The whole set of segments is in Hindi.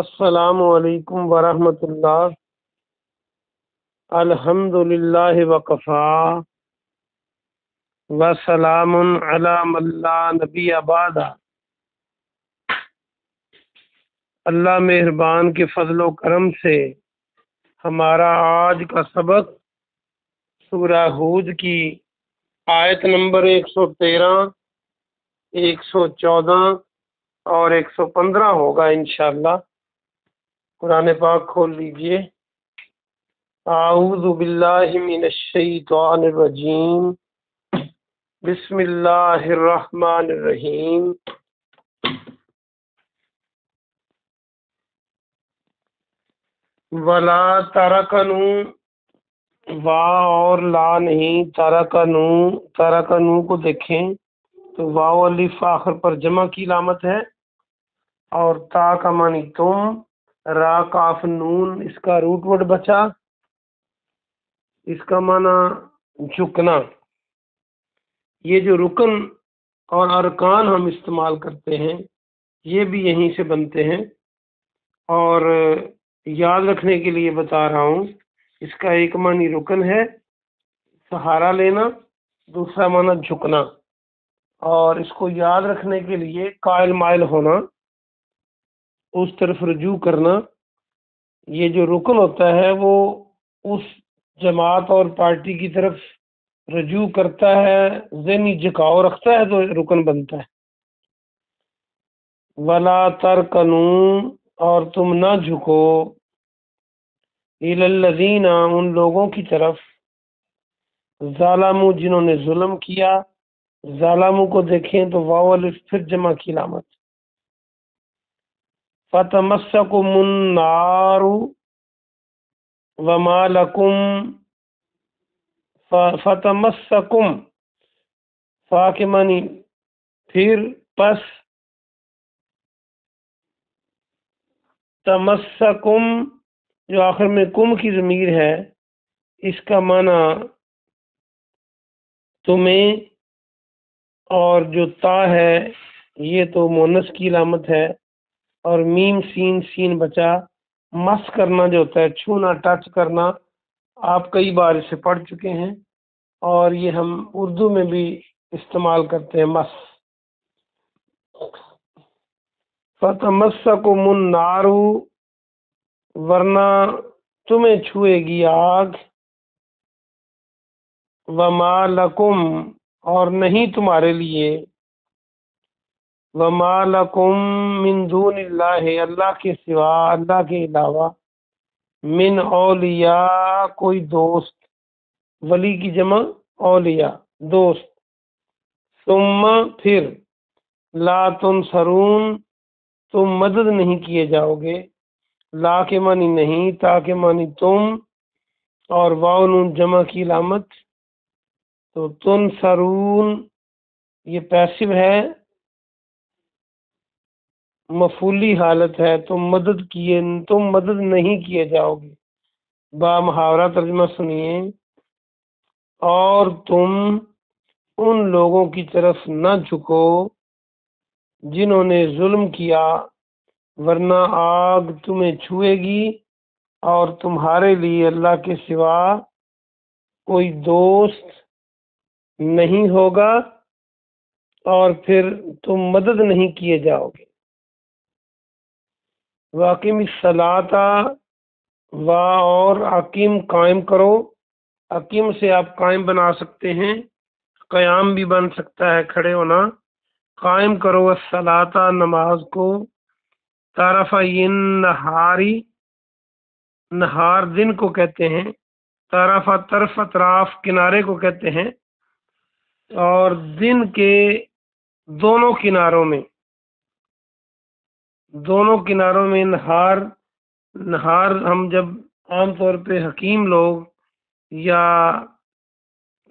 असलकम वरहमतुल्लाह अल्हम्दुलिल्लाह वकफ़ा वसलाम नबी आबादा अल्लाह मेहरबान के फजलो करम से हमारा आज का सबक सूरह हूद की आयत नंबर 113, 114 और 115 होगा इनशाला कुरान पाक खोल लीजिए। आऊज़ुबिल्लाहिमिनश्शैतानिर्रजीम बिस्मिल्लाहिर्रहमानिर्रहीम वला तरकनु, वा और ला नहीं, तरकनु तरकनु को देखें तो वाव अलिफ आखिर पर जमा की लामत है। और ता का मानी तुम। रा काफ नून, इसका रूट वर्ड बचा। इसका माना झुकना। ये जो रुकन और अरकान हम इस्तेमाल करते हैं, ये भी यहीं से बनते हैं। और याद रखने के लिए बता रहा हूँ, इसका एक मानी रुकन है, सहारा लेना, दूसरा माना झुकना। और इसको याद रखने के लिए कायल मायल होना उस तरफ़ रजू करना। ये जो रुकन होता है, वो उस जमात और पार्टी की तरफ़ रजू करता है, जहनी झुकाव रखता है तो रुकन बनता है। वला तरकनू, और तुम ना झुको। इलल्लजीना उन लोगों की तरफ़। जालामू, जिन्होंने जुल्म किया। जालामू को देखें तो वावल फिर जमा की लामत। फतमस्सकुमुन्नारु वमा लकुम फतमस्सकुम। फा मानी फिर पस तमस्सकुम, जो आखिर में कुम की ज़मीर है, इसका माना तुम्हें और जो ता है, ये तो मोनस की लामत है। और मीम सीन सीन बचा। मस करना जो होता है, छूना टच करना, आप कई बार इसे पढ़ चुके हैं और ये हम उर्दू में भी इस्तेमाल करते हैं, मस। फतमस्सा को मुन नारू, वरना तुम्हें छुएगी आग। वमा लकुम, और नहीं तुम्हारे लिए। वमा लकुम मिन दून अल्लाह के सिवा, अल्लाह के अलावा मिन औलिया, कोई दोस्त, वली की जमा औलिया, दोस्त। तुम फिर, ला तुम सरून तुम मदद नहीं किए जाओगे। ला के मानी नहीं, ता के मानी तुम, और वाव नून जमा की लामत। तो तुन सरून ये पैसिव है मफूली हालत है, तुम मदद किए, तुम मदद नहीं किए जाओगे। बा मुहावरा तर्जमा सुनिए। और तुम उन लोगों की तरफ़ न झुको जिन्होंने जुल्म किया, वरना आग तुम्हें छुएगी और तुम्हारे लिए अल्लाह के सिवा कोई दोस्त नहीं होगा और फिर तुम मदद नहीं किए जाओगे। वाकिम सलाता, व और अकीम कायम करो। अकीम से आप कायम बना सकते हैं। क़याम भी बन सकता है, खड़े होना। कायम करो सलाता नमाज़ को। तारफा नहारी, नहार दिन को कहते हैं। तारफा तरफ़ अतराफ किनारे को कहते हैं। और दिन के दोनों किनारों में दोनों किनारों में नहार नहार हम जब आमतौर पे हकीम लोग या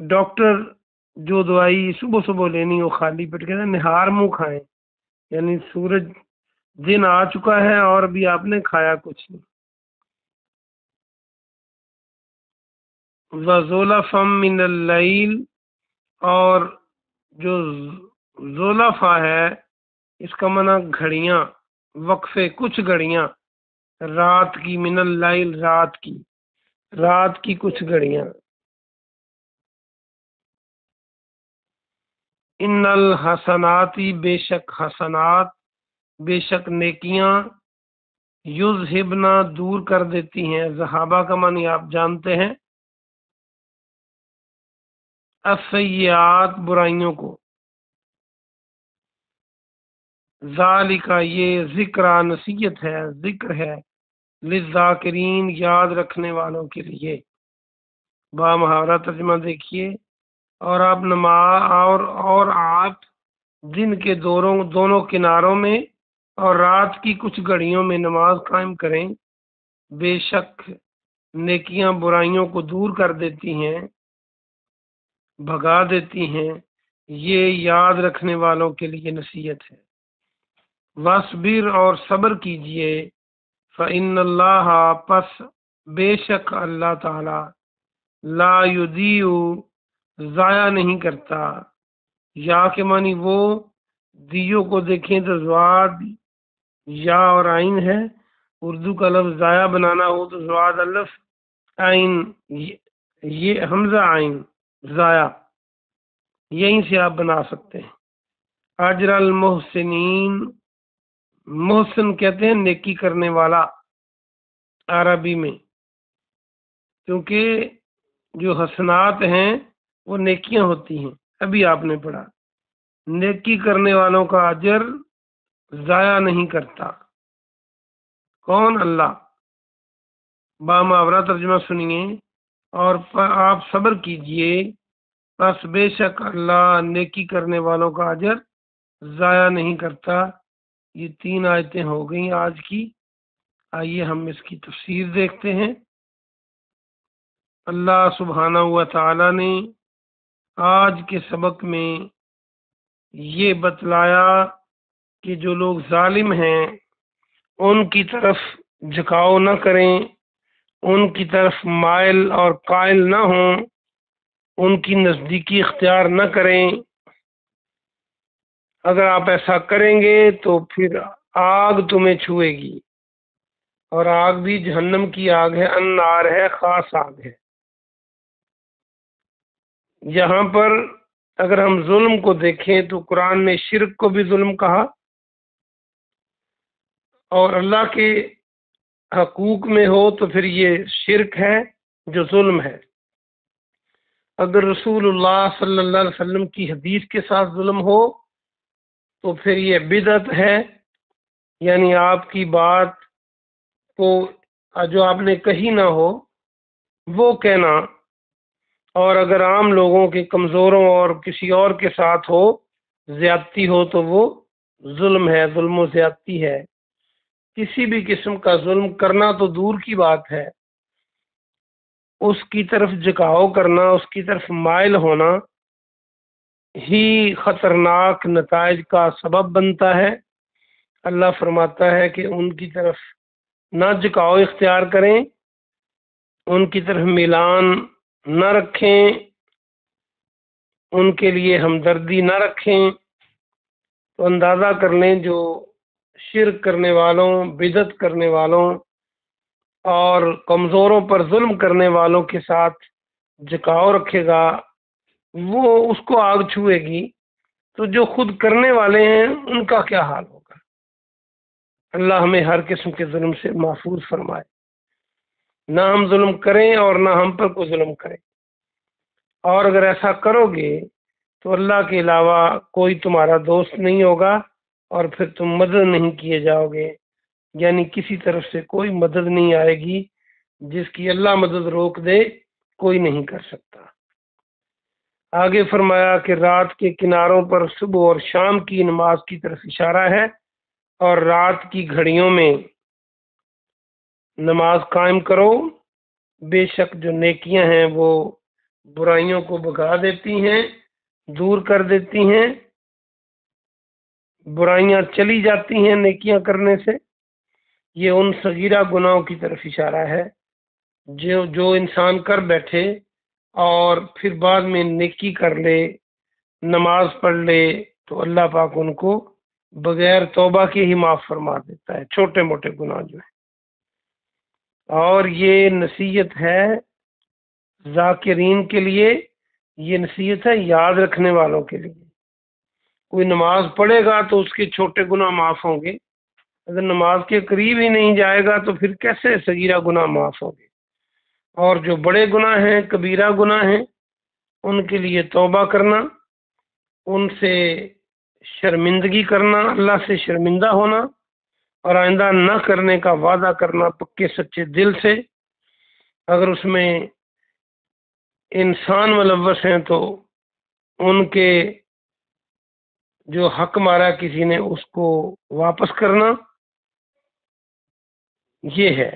डॉक्टर जो दवाई सुबह सुबह लेनी हो खाली पेट, कहते हैं, निहार मुँह खाएँ। यानी सूरज दिन आ चुका है और अभी आपने खाया कुछ नहीं। वजोला फम मिनल और जो जोलाफा है, इसका मना घड़ियाँ। वक्फे कुछ घड़ियाँ, रात की मिनल लाइल रात की रात की कुछ घड़ियाँ। इन्नल हसनाती बेशक हसनात, बेशक नेकियाँ युज हिबना दूर कर देती हैं। जहाबा का मानी आप जानते हैं। असयात बुराइयों को जालिका, ये ज़िक्र नसीहत है, ज़िक्र है लिजाकरीन याद रखने वालों के लिए। बा मुहावरा तर्जमा देखिए, और आप नमा, और और आप दिन के दोनों दोनों किनारों में और रात की कुछ घड़ियों में नमाज़ कायम करें। बेशक नेकियाँ बुराइयों को दूर कर देती हैं, भगा देती हैं, ये याद रखने वालों के लिए नसीहत है। वसबिर और सब्र कीजिए। फ़िन अल्लाह पस बेशक अल्लाह ताला ला युदीउ ज़ाया नहीं करता। या के मानी वो दियो को देखें तो जवाद या और आइन है। उर्दू का लफ्ज़ ज़ाया बनाना हो तो जवाद अलफ आइन ये, ये हमज़ा आइन ज़ाया। यहीं से आप बना सकते हैं। अजरल मोहसिन मोहसिन कहते हैं, नेकी करने वाला अरबी में। क्योंकि जो हसनात हैं, वो नेकियाँ होती हैं, अभी आपने पढ़ा। नेकी करने वालों का अजर ज़ाया नहीं करता। कौन? अल्लाह। बामावरा तर्जमा सुनिए और आप सब्र कीजिए। बस बेशक अल्लाह नेकी करने वालों का अजर ज़ाया नहीं करता। ये तीन आयतें हो गई आज की। आइए हम इसकी तफसीर देखते हैं। अल्लाह सुबहाना हुआ ताला ने आज के सबक में ये बतलाया कि जो लोग जालिम हैं, उनकी तरफ़ झुकाव न करें, उनकी तरफ़ माइल और कायल न हों, उनकी नज़दीकी इख्तियार न करें। अगर आप ऐसा करेंगे तो फिर आग तुम्हें छुएगी। और आग भी जहन्नम की आग है, अन्नार है, ख़ास आग है। यहाँ पर अगर हम जुल्म को देखें तो कुरान ने शिरक को भी जुल्म कहा। और अल्लाह के हकूक में हो तो फिर ये शिरक है जो जुल्म है। अगर रसूलुल्लाह सल्लल्लाहु अलैहि वसल्लम की हदीस के साथ जुल्म हो तो फिर ये बिदत है, यानी आपकी बात को जो आपने कही ना हो, वो कहना, और अगर आम लोगों के कमज़ोरों और किसी और के साथ हो, ज़्यादती हो तो वो जुल्म है, जुल्म ज़्यादती है। किसी भी किस्म का जुल्म करना तो दूर की बात है। उसकी तरफ़ झुकाव करना, उसकी तरफ़ माइल होना ही खतरनाक नतज का सबब बनता है। अल्लाह फरमाता है कि उनकी तरफ़ ना झुकाव इख्तियार करें, उनकी तरफ़ मिलान न रखें, उनके लिए हमदर्दी न रखें। तो अंदाज़ा कर लें जो शिर करने वालों, बिदत करने वालों और कमज़ोरों पर जुल्म करने वालों के साथ झुकाव रखेगा वो उसको आग छुएगी तो जो खुद करने वाले हैं, उनका क्या हाल होगा? अल्लाह हमें हर किस्म के जुल्म से महफूज फरमाए। ना हम जुल्म करें और ना हम पर कोई जुल्म करें। और अगर ऐसा करोगे तो अल्लाह के अलावा कोई तुम्हारा दोस्त नहीं होगा और फिर तुम मदद नहीं किए जाओगे। यानी किसी तरफ़ से कोई मदद नहीं आएगी, जिसकी अल्लाह मदद रोक दे, कोई नहीं कर सकता। आगे फरमाया कि रात के किनारों पर सुबह और शाम की नमाज़ की तरफ़ इशारा है और रात की घड़ियों में नमाज़ कायम करो। बेशक जो नेकियाँ हैं वो बुराइयों को भगा देती हैं, दूर कर देती हैं, बुराइयाँ चली जाती हैं नेकियाँ करने से। ये उन सगीरा गुनाहों की तरफ़ इशारा है। जो जो इंसान कर बैठे और फिर बाद में नेकी कर ले, नमाज़ पढ़ ले तो अल्लाह पाक उनको बगैर तौबा के ही माफ़ फरमा देता है। छोटे मोटे गुनाह जो है। और ये नसीहत है जाकिरीन के लिए, ये नसीहत है याद रखने वालों के लिए। कोई नमाज़ पढ़ेगा तो उसके छोटे गुनाह माफ़ होंगे। अगर नमाज़ के करीब ही नहीं जाएगा तो फिर कैसे सगीरा गुनाह माफ़ होंगे? और जो बड़े गुनाह हैं, कबीरा गुनाह हैं, उनके लिए तौबा करना, उनसे शर्मिंदगी करना, अल्लाह से शर्मिंदा होना और आइंदा न करने का वादा करना पक्के सच्चे दिल से। अगर उसमें इंसान मुलवस हैं तो उनके जो हक मारा किसी ने उसको वापस करना, ये है।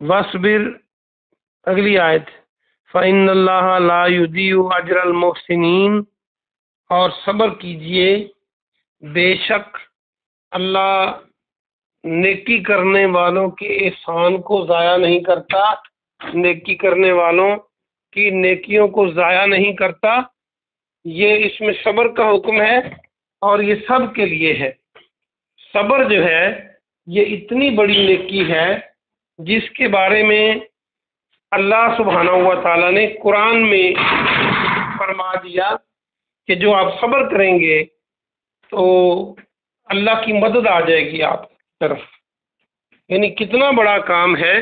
वसबिर, अगली आयत फ़ैन ला अजरल मोहसिन और सब्र कीजिए, बेशक अल्लाह नेकी करने वालों के एहसान को ज़ाया नहीं करता, नेकी करने वालों की नेकियों को ज़ाया नहीं करता, ये इसमें सब्र का हुक्म है, और ये सब के लिए है। सब्र जो है, ये इतनी बड़ी नेकी है जिसके बारे में अल्लाह सुबहाना हुआ ताला ने कुरान में फरमा दिया कि जो आप सब्र करेंगे तो अल्लाह की मदद आ जाएगी आप तरफ़। यानी कितना बड़ा काम है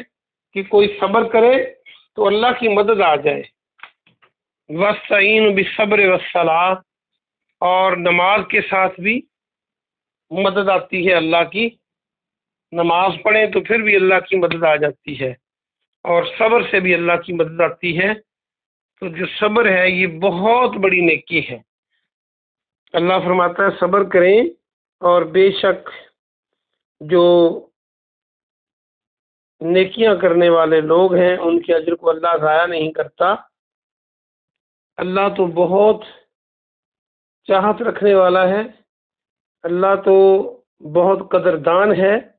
कि कोई सब्र करे तो अल्लाह की मदद आ जाए। वसैन बिसब्र वसलाह और नमाज़ के साथ भी मदद आती है अल्लाह की। नमाज़ पढ़ें तो फिर भी अल्लाह की मदद आ जाती है। और सब्र से भी अल्लाह की मदद आती है। तो जो सब्र है, ये बहुत बड़ी नेकी है। अल्लाह फरमाता है, सब्र करें और बेशक जो नेकियाँ करने वाले लोग हैं, उनके अजर को अल्लाह ज़ाया नहीं करता। अल्लाह तो बहुत चाहत रखने वाला है। अल्लाह तो बहुत कदरदान है।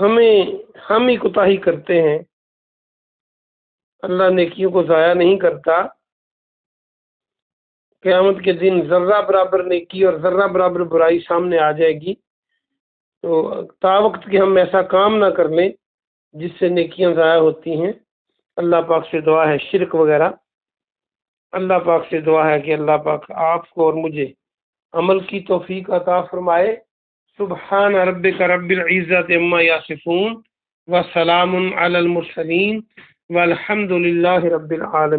हमें, हम ही कोताही करते हैं। अल्लाह नेकियों को ज़ाया नहीं करता। क़यामत के दिन ज़र्रा बराबर नेकी और ज़र्रा बराबर बुराई सामने आ जाएगी। तो ता वक्त कि हम ऐसा काम ना कर लें, जिससे नेकियाँ ज़ाया होती हैं। अल्लाह पाक से दुआ है शिरक वगैरह। अल्लाह पाक से दुआ है कि अल्लाह पाक आपको और मुझे अमल की तोफ़ी अता फरमाए। सुबहान रबिक रबिल इज़्ज़त अम्मा यासिफून व सलाम वल्हम्दुलिल्लाहि रब्बिल आलमीन